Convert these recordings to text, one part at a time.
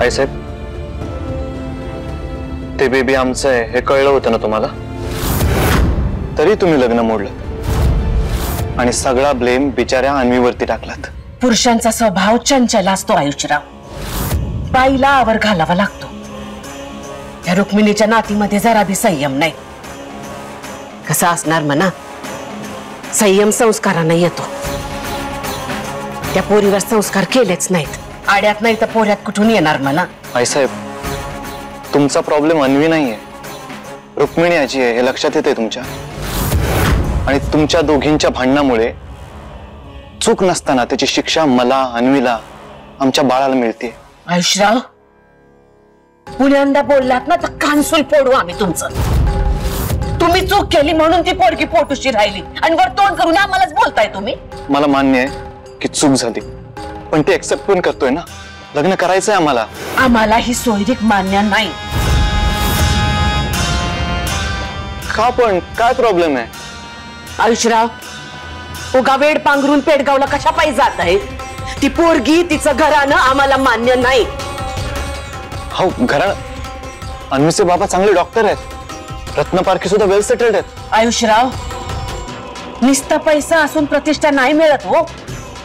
आई साहेब, ते बेबी आमचं आहे हे ना तुम्हाला? तरी तुम्ही लग्न मोडलं आणि सगळा ब्लेम बिचाऱ्या अन्वीवरती टाकलात. पुरुषांचा स्वभाव चंचल असतो आयुष्यराव. बाईला आवर घालावा लागतो. त्या रुक्मिणीच्या नातीमध्ये जरा बी संयम नाही. कसा असणार संयम संस्काराने येतो. त्या पोरीवर संस्कार केलेच नाहीत. आड्यात नाही तर पोऱ्यात कुठून येणार म्हणा आई साहेब तुमचा प्रॉब्लेम अन्वी नाहीये. रुक्मिणी आजी आहे हे लक्षात येते तुमच्या. आणि तुमच्या दोघींच्या भांडणामुळे चूक नसताना त्याची शिक्षा मला अन्वीला आमच्या बाळाला मिळते आयुष्यराव पुण्यांदा बोललात ना तर कानसूल फोडू आम्ही तुमचं. तुम्ही चूक केली म्हणून ती पोरगी पोटुशी राहिली. आणि वर तोंड करून आम्हालाच बोलताय तुम्ही. मला मान्य आहे की चूक झाली. पण ते एक्सेप्ट पण करतोय ना? लग्न करायचंय आम्हाला. आम्हाला ही सोयरीक मान्य नाही. का पण? काय प्रॉब्लेम आहे? आयुष्यराव उगा वेड पांघरून पेडगावला कशा पायी जात आहे? ती पोरगी तिचं घरानं आम्हाला मान्य नाही. हो घरा अन्वीचे बाबा चांगले डॉक्टर आहेत. रत्न पारखी सुद्धा वेल सेटल्ड आहेत. आयुष्यराव निस्ता पैसा असून प्रतिष्ठा नाही मिळत हो.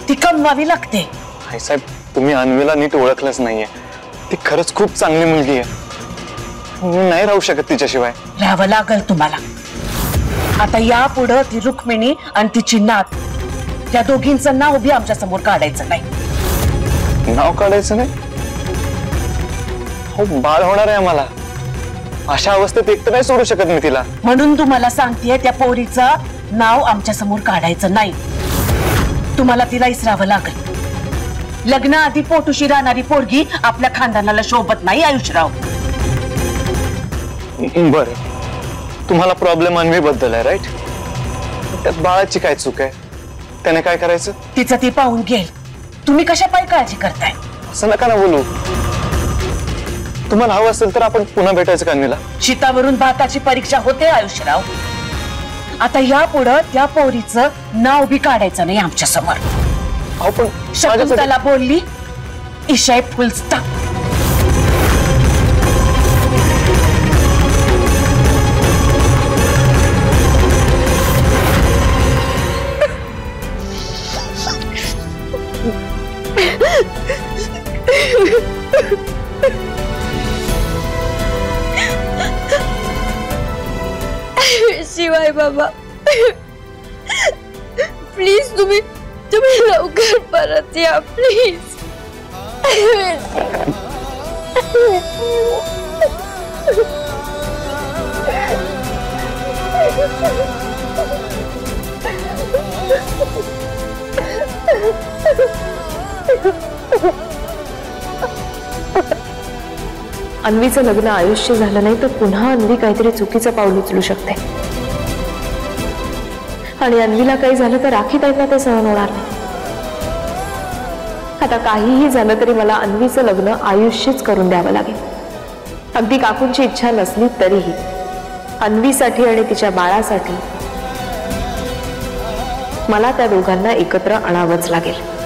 ती कमवावी लागते. साहेब तुम्ही अन्वीला नीट ओळखलंच नाहीये. ती खरंच खूप चांगली मुलगी आहे. मी नाही राहू शकत तिच्याशिवाय. राहावं लागल तुम्हाला. आता यापुढं ती रुक्मिणी आणि तिची नात या दोघींचं नाव बी आमच्या समोर काढायचं नाही. नाव काढायचं नाही? हो बाळ होणार आहे आम्हाला. अशा अवस्थेत एकटं नाही सोडू शकत मी तिला. म्हणून तुम्हाला सांगतेय त्या पोरीचं नाव आमच्या समोर काढायचं नाही. तुम्हाला तिला इसरावं लागेल. लग्न आधी पोटुशी राहणारी पोरगी आपल्या खानदानाला शोभत नाही आयुष्यराव बर. तुम्हाला प्रॉब्लेम बद्दल आहे राईट त्यात बाळाची काय चूक आहे? त्याने काय करायचं? तिचं ती पाहून घेईल तुम्ही कशा पायी काळजी करताय? असं नका ना बोलू. तुम्हाला हवं असेल तर आपण पुन्हा भेटायचं का अन्वीला शितावरून भाताची परीक्षा होते आयुष्यराव आता यापुढं त्या पोरीचं नाव बी काढायचं नाही आमच्या समोर. अहो शकुंतला बोलली इशाय फुलस्ता। शिवाय बाबा प्लीज़ तुम्ही तुम्ही लवकर परत या प्लीज़ अन्वीचं लग्न आयुष्य झालं नाही, तर पुन्हा अन्वी काहीतरी चुकीचं पाऊल उचलू शकते. आणि अन्वीला काही राखी ताईंना ते सहन होणार नाही. आता काहीही झालं तरी मला अन्वीचं लग्न आयुष्यच करून द्यावं लागेल. अगदी काकूंची इच्छा नसली तरीही अन्वीसाठी आणि तिच्या बाळासाठी मला त्या दोघांना एकत्र आणावंच लागेल.